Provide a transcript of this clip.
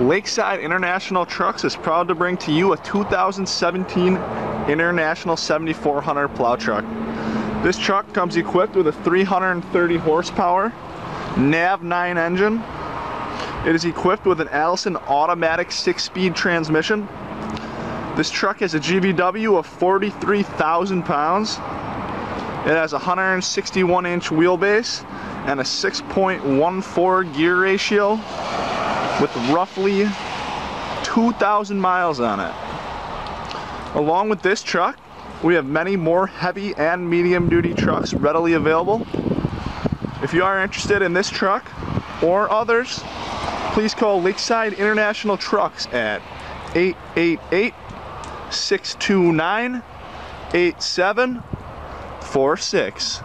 Lakeside International Trucks is proud to bring to you a 2017 International 7400 plow truck. This truck comes equipped with a 330 horsepower NAV 9 engine. It is equipped with an Allison automatic 6-speed transmission. This truck has a GVW of 43,000 pounds. It has a 161 inch wheelbase and a 6.14 gear ratio with roughly 2,000 miles on it. Along with this truck, we have many more heavy and medium duty trucks readily available. If you are interested in this truck or others, please call Lakeside International Trucks at 888 629 8746.